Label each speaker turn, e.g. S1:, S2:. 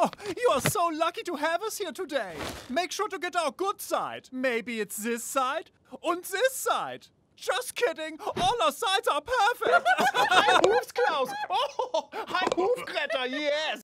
S1: Oh, you are so lucky to have us here today. Make sure to get our good side. Maybe it's this side and this side. Just kidding. All our sides are perfect. High Hooves, Klaus. Oh, high Hoof, Greta, yes.